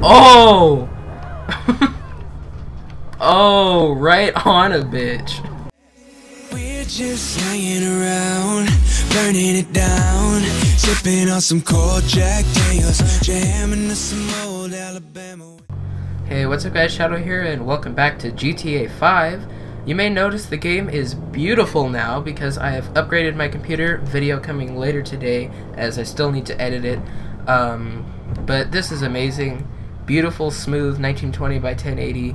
Oh! oh, right on a bitch. We're just hanging around, burning it down, sipping on some cold Jack Daniels, jamming to some old Alabama. Hey, what's up guys, Shadow here, and welcome back to GTA 5. You may notice the game is beautiful now because I have upgraded my computer, video coming later today as I still need to edit it. Um, but this is amazing. Beautiful, smooth 1920 by 1080,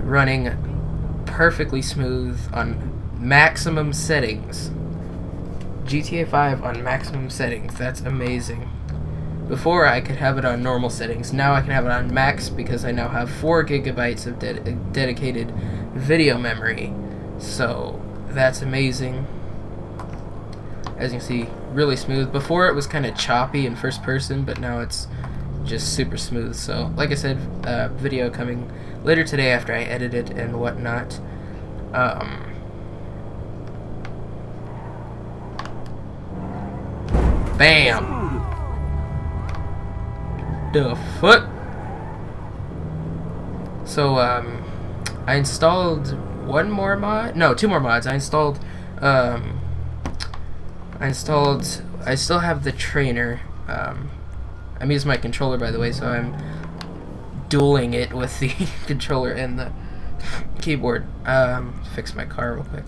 running perfectly smooth on maximum settings. GTA 5 on maximum settings, that's amazing. Before I could have it on normal settings, now I can have it on max because I now have 4 gigabytes of de dedicated video memory. So that's amazing. As you can see, really smooth. Before it was kind of choppy in first person, but now it's just super smooth. So, like I said, uh, video coming later today after I edit it and whatnot. Um, bam! The foot. So, um, I installed one more mod. No, two more mods. I installed, um, I installed. I still have the trainer. Um, I'm using my controller, by the way, so I'm dueling it with the controller and the keyboard. Um, fix my car real quick.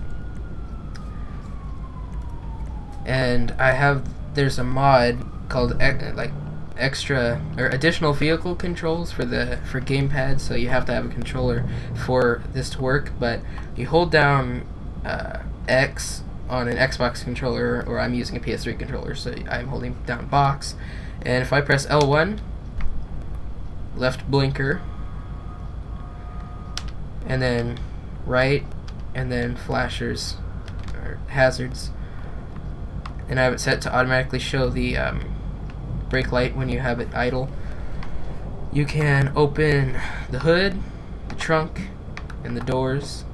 And I have there's a mod called like extra or additional vehicle controls for the for gamepad so you have to have a controller for this to work but you hold down uh, X on an Xbox controller or I'm using a PS3 controller so I'm holding down box and if I press L1 left blinker and then right and then flashers or hazards and I have it set to automatically show the um, brake light when you have it idle. You can open the hood, the trunk, and the doors,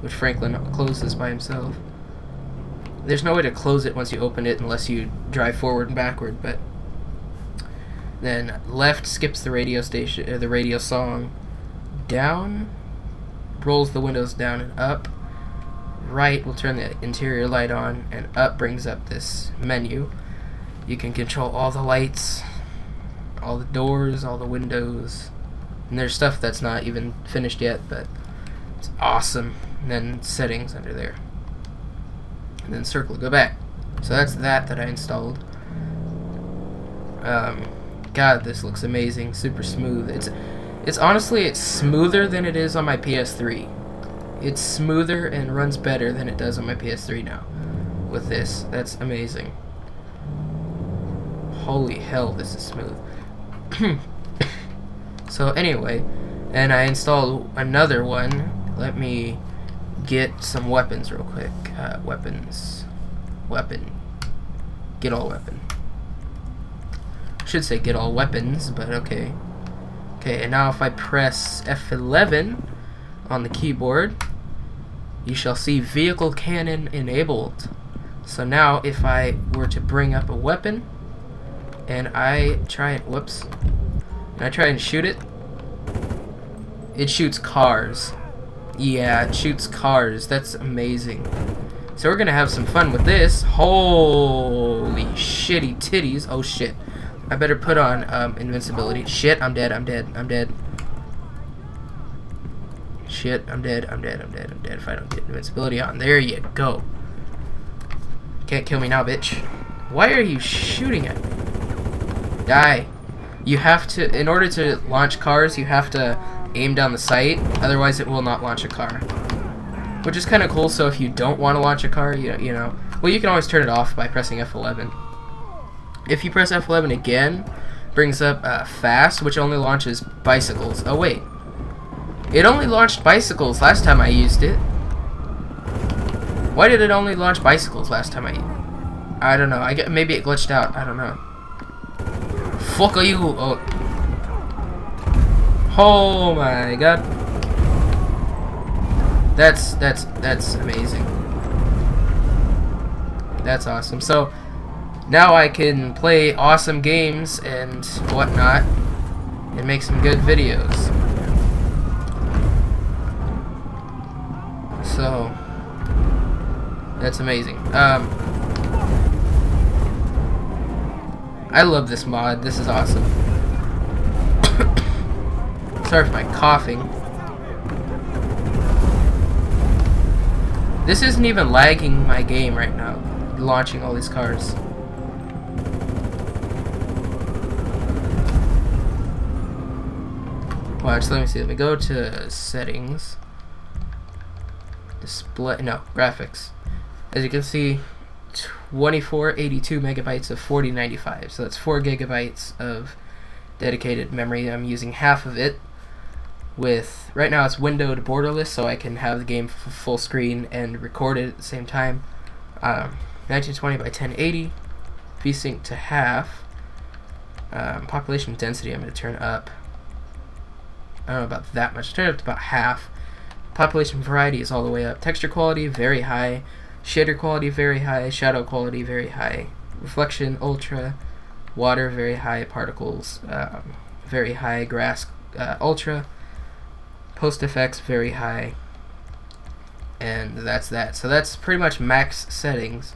which Franklin closes by himself. There's no way to close it once you open it unless you drive forward and backward, but then left skips the radio station or the radio song. Down rolls the windows down and up. Right will turn the interior light on and up brings up this menu. You can control all the lights, all the doors, all the windows. And there's stuff that's not even finished yet, but it's awesome. And then settings under there. And then circle go back. So that's that that I installed. Um, God, this looks amazing. Super smooth. It's it's honestly it's smoother than it is on my PS3. It's smoother and runs better than it does on my PS3 now. With this, that's amazing. Holy hell, this is smooth. so anyway, and I installed another one. Let me get some weapons real quick. Uh, weapons. Weapon. Get all weapon. Should say get all weapons, but okay. Okay, and now if I press F11 on the keyboard, you shall see vehicle cannon enabled. So now if I were to bring up a weapon, and I try and whoops and I try and shoot it it shoots cars yeah it shoots cars. That's amazing. So we're gonna have some fun with this. Holy shitty titties. Oh shit. I better put on um, invincibility. Shit I'm dead. I'm dead. I'm dead. Shit I'm dead. I'm dead. I'm dead. I'm dead if I don't get invincibility on. There you go. Can't kill me now bitch. Why are you shooting at me? Die. You have to, in order to launch cars, you have to aim down the sight, otherwise it will not launch a car. Which is kind of cool, so if you don't want to launch a car, you, you know, well you can always turn it off by pressing F11. If you press F11 again, brings up uh, fast, which only launches bicycles. Oh wait, it only launched bicycles last time I used it. Why did it only launch bicycles last time I? I don't know. I get maybe it glitched out. I don't know fuck are you? Oh. Oh my god. That's that's that's amazing. That's awesome. So now I can play awesome games and whatnot and make some good videos. So that's amazing. Um, I love this mod. This is awesome. Sorry for my coughing. This isn't even lagging my game right now, launching all these cars. Watch, let me see. Let me go to settings. Display, no, graphics. As you can see, 2482 megabytes of 4095. So that's 4 gigabytes of dedicated memory. I'm using half of it with, right now it's windowed borderless so I can have the game full screen and record it at the same time. Um, 1920 by 1080, VSync to half. Um, population density I'm going to turn up. I don't know about that much. Turn up to about half. Population variety is all the way up. Texture quality, very high. Shader quality, very high. Shadow quality, very high. Reflection, ultra. Water, very high. Particles, um, very high. Grass, uh, ultra. Post effects, very high. And that's that. So that's pretty much max settings.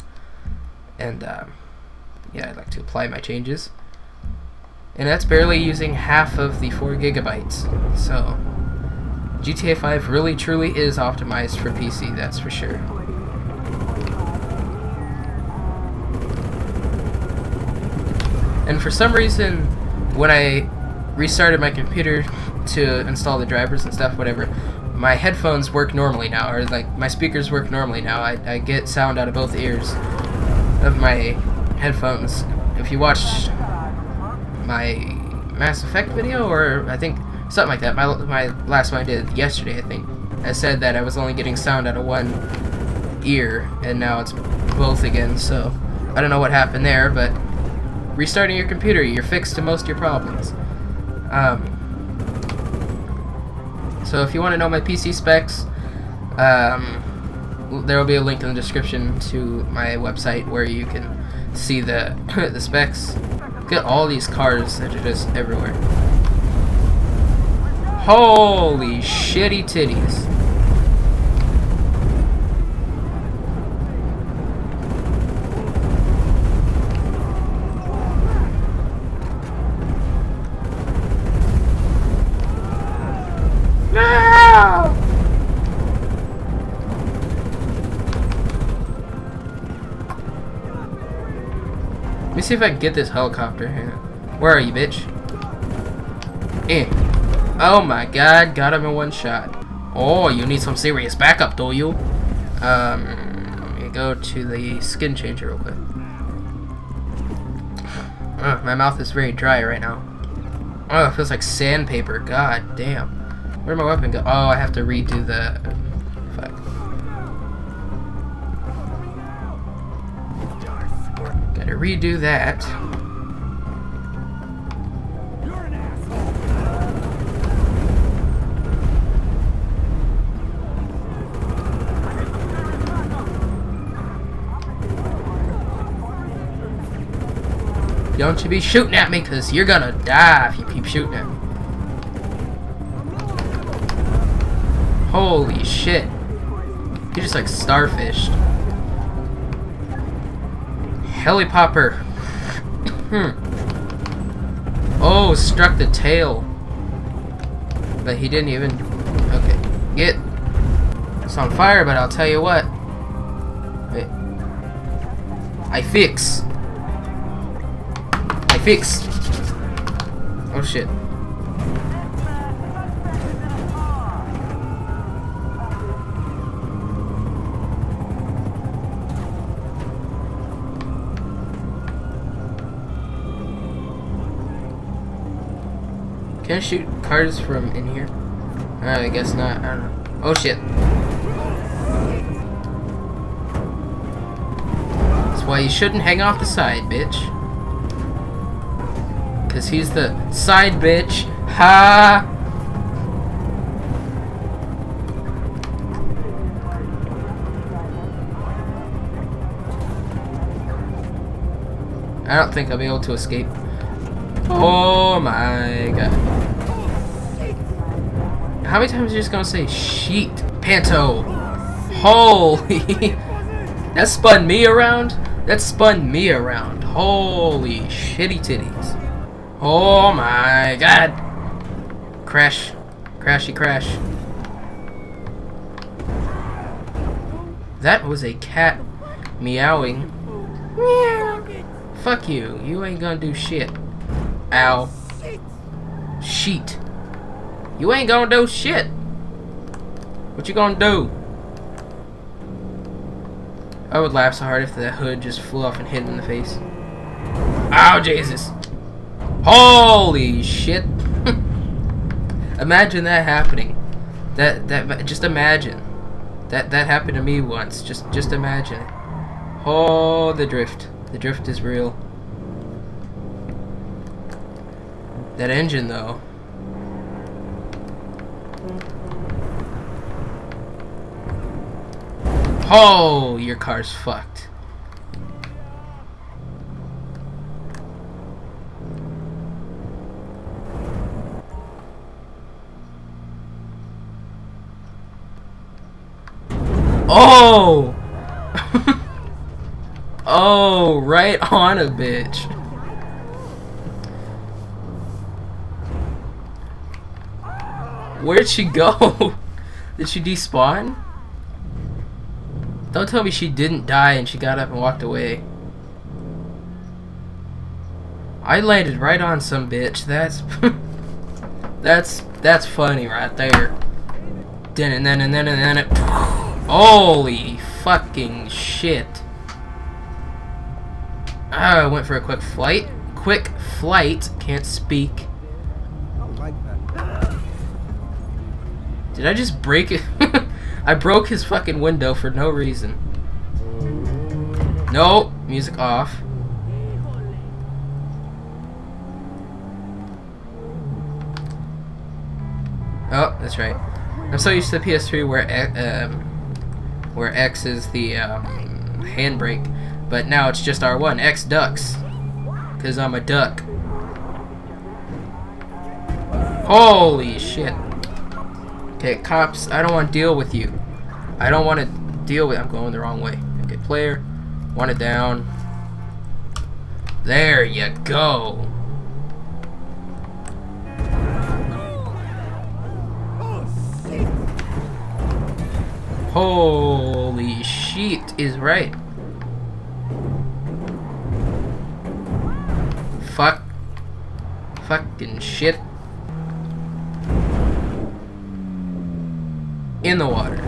And, um, yeah, I'd like to apply my changes and that's barely using half of the 4 gigabytes. So, GTA 5 really truly is optimized for PC, that's for sure. And for some reason, when I restarted my computer to install the drivers and stuff, whatever, my headphones work normally now, or like my speakers work normally now. I, I get sound out of both ears of my headphones. If you watch my Mass Effect video, or I think something like that. My my last one I did yesterday, I think. I said that I was only getting sound out of one ear, and now it's both again. So I don't know what happened there, but restarting your computer, you're fixed to most of your problems. Um, so if you want to know my PC specs, um, there will be a link in the description to my website where you can see the the specs. Look at all these cars that are just everywhere. Holy shitty titties. See if I can get this helicopter. On. Where are you, bitch? Eh. Oh my god, got him in one shot. Oh, you need some serious backup, do you? Um, let me go to the skin changer real quick. Ugh, my mouth is very dry right now. Oh, it feels like sandpaper. God damn. Where'd my weapon go? Oh, I have to redo the... Gotta redo that. Don't you be shooting at me, because you're gonna die if you keep shooting at me. Holy shit. You just like starfished. Helipopper. hmm. Oh, struck the tail. But he didn't even... Okay. Get... It's on fire, but I'll tell you what. Wait. I fix. I fix. Oh shit. Can I shoot cars from in here? Uh, I guess not. I don't know. Oh shit. That's why you shouldn't hang off the side, bitch. Cause he's the side bitch. Ha! I don't think I'll be able to escape. Oh my god. How many times are you just gonna say sheet? Panto. Holy. that spun me around? That spun me around. Holy shitty titties. Oh my god. Crash. Crashy crash. That was a cat meowing. Meow. Fuck you. You ain't gonna do shit. Ow. Sheet. You ain't gonna do shit. What you gonna do? I would laugh so hard if that hood just flew off and hit him in the face. Ow, Jesus. Holy shit. imagine that happening. That, that, just imagine. That, that happened to me once. Just, just imagine it. Oh, the drift. The drift is real. That engine, though. Oh, your car's fucked. Oh! oh, right on a bitch. Where'd she go? Did she despawn? Don't tell me she didn't die and she got up and walked away. I landed right on some bitch. That's that's that's funny right there. Then and then and then and then it. Holy fucking shit! Ah, I went for a quick flight. Quick flight. Can't speak. Did I just break it? I broke his fucking window for no reason. No, music off. Oh, that's right. I'm so used to the PS3 where um, where X is the um, handbrake, but now it's just R1. X ducks, cause I'm a duck. Holy shit. Okay, cops, I don't want to deal with you. I don't want to deal with... I'm going the wrong way. Okay, player. Want it down. There you go. Holy shit is right. Fuck. Fucking shit. In the water.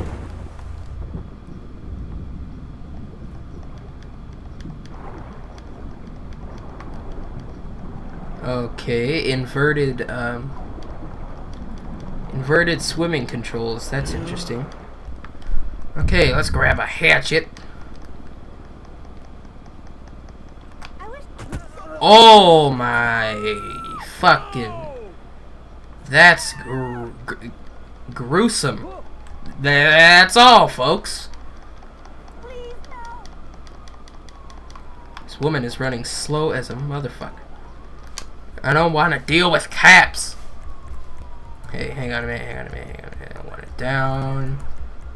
Okay, inverted, um, inverted swimming controls. That's interesting. Okay, let's grab a hatchet. Oh my fucking... That's gr gr gruesome. That's all, folks. This woman is running slow as a motherfucker. I don't want to deal with caps. Hey, hang on a minute, hang on a minute, hang on a minute. I want it down.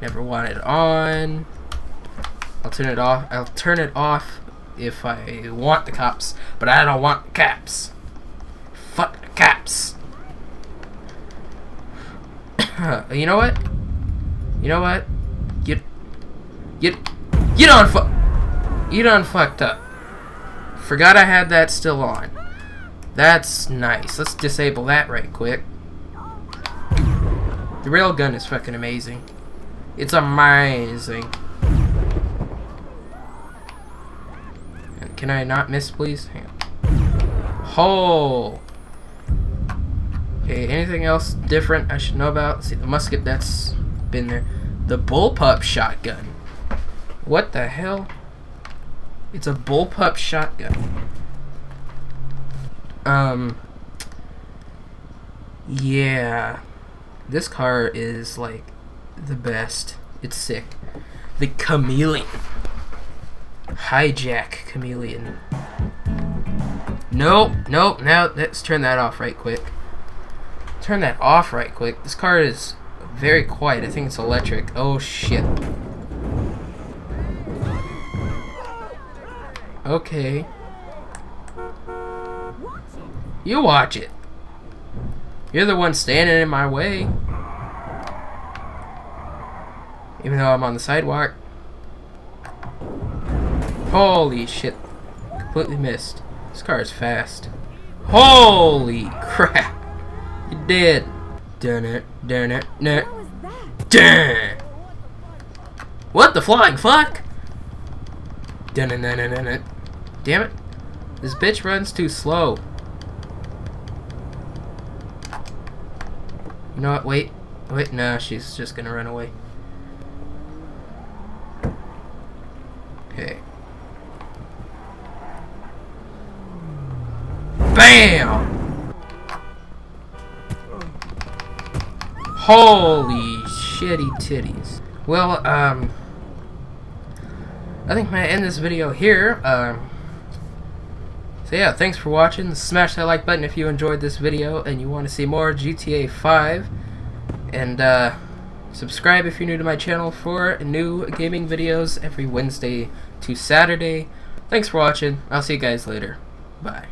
Never want it on. I'll turn it off. I'll turn it off if I want the cops, but I don't want the caps. Fuck the caps. you know what? You know what? Get, get, you done fu- you done fucked up. Forgot I had that still on. That's nice. Let's disable that right quick. The railgun is fucking amazing. It's amazing. Can I not miss, please? Hang on. Oh. Okay, anything else different I should know about? Let's see, the musket, that's been there. The bullpup shotgun. What the hell? It's a bullpup shotgun. Um. Yeah. This car is like the best. It's sick. The Khamelion. Hijak Khamelion. Nope, nope, now let's turn that off right quick. turn that off right quick. This car is very quiet. I think it's electric. Oh shit. Okay. You watch it. You're the one standing in my way. Even though I'm on the sidewalk. Holy shit. Completely missed. This car is fast. Holy crap. You did. Dun it, dun it, dun Dun. What the flying fuck? Dun it, dun it, dun it. Damn it. This bitch runs too slow. You know what? Wait. Wait, no, she's just gonna run away. Okay. BAM! Holy shitty titties. Well, um... I think I'm gonna end this video here. Um... So yeah, thanks for watching. Smash that like button if you enjoyed this video and you want to see more GTA 5. And uh, subscribe if you're new to my channel for new gaming videos every Wednesday to Saturday. Thanks for watching. I'll see you guys later. Bye.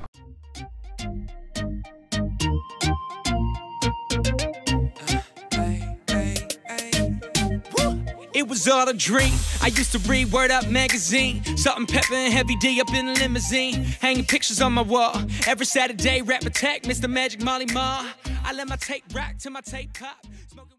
Was all a dream. I used to read Word Up magazine. Salt-n-Pepa and Heavy D up in a limousine. Hanging pictures on my wall. Every Saturday, rap attack, Mr. Magic Marley Marl. I let my tape rock to my tape pop. Smoking